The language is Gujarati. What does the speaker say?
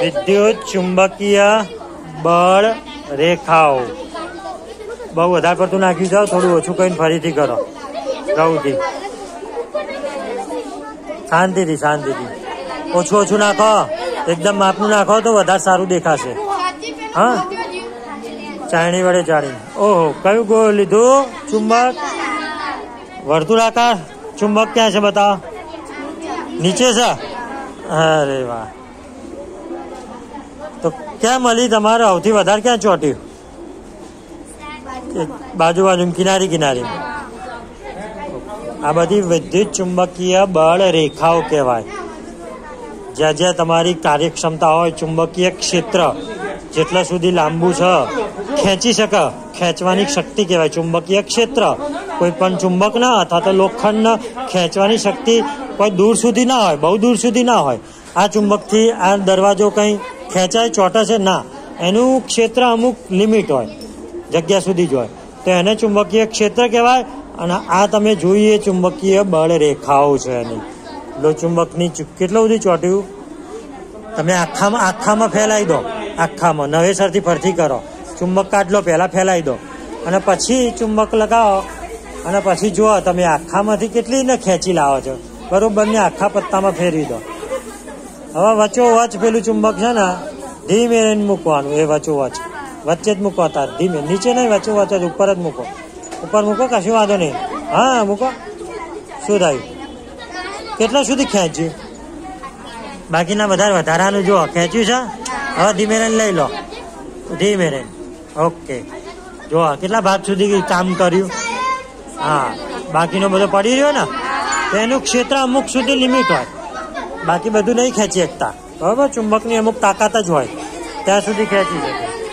વિદ્યુત ચુંબકીય બળ રેખાઓ. બહુ વધારે પડતું નાખ્યું છે થોડું ઓછું કહીને ફરીથી કરો. રવથી શાંતિથી શાંતિથી. ઓછું ઓછું નાખો. એકદમ માપનું નાખો તો વધારે સારું દેખાશે. હા? ચાણી વડે ચાણી ઓહો, કયું ગો લીધું? ચુંબક? વર્તુળાકાર ચુંબક ક્યાં છે બતાવો? નીચે છે? અરે વાહ. તો ક્યાં મળી તમારે? સૌથી વધારે ક્યાં ચોટ્યું બાજુ બાજુ કિનારી કિનારી. આ બધી વિદ્યુત ચુંબકીય બળ રેખાઓ કહેવાય. જ્યાં જ્યાં તમારી કાર્યક્ષમતા હોય ચુંબકીય ક્ષેત્ર જેટલા સુધી લાંબુ છે ખેંચી શકે. ખેંચવાની શક્તિ કહેવાય. ચુંબકીય ક્ષેત્ર. કોઈ પણ ચુંબક ના અથવા તો લોખંડ ખેંચવાની શક્તિ કોઈ દૂર સુધી ના હોય બહુ દૂર સુધી ના હોય. આ ચુંબકથી આ દરવાજો કંઈ ખેંચાય, ચોંટશે? ના. એનું ક્ષેત્ર અમુક લિમિટ હોય, જગ્યા સુધી જ હોય. તો એને ચુંબકીય ક્ષેત્ર કહેવાય અને આ તમે જોઈએ ચુંબકીય બળ રેખાઓ છે એની. લો, ચુંબકની કેટલું બધું ચોટ્યું? તમે આખામાં આખામાં ફેલાઈ દો. આખામાં. નવેસરથી ફરતી કરો. ચુંબક કાઢ પહેલાં ફેલાઈ દો. અને પછી ચુંબક લગાવો. અને પછી જુઓ, તમે આખામાંથી કેટલી ને ખેંચી લાવો છો. બરોબર ને આખા પત્તામાં ફેરવી દો. હવે વચ્ચો વચ પેલું ચુંબક છે ને, ધીમે રહીને મૂકવાનું, એ વચ્ચો વચ વચ્ચે. જ મૂકવા તાર, ધીમે. નીચે નહીં, વચ્ચો વચ જ ઉપર જ મૂકો. ઉપર મૂકો કશું વાંધો નહીં? હા, મૂકો. શું થયું કેટલા સુધી ખેંચ્યું? બાકીના બધા વધારાનું જો ખેંચ્યું છે? હવે ધીમે રહીને લઈ લો. ધીમે રેન ઓકે. જો કેટલા ભાગ સુધી કામ કર્યું? હા. બાકીનો બધો પડી રહ્યો ને? તો એનું ક્ષેત્ર અમુક સુધી લિમિટ હોય. બાકી બધું નહીં ખેંચી શકતા. બરાબર? ચુંબકની અમુક તાકાત જ હોય. ત્યાં સુધી ખેંચી શકે.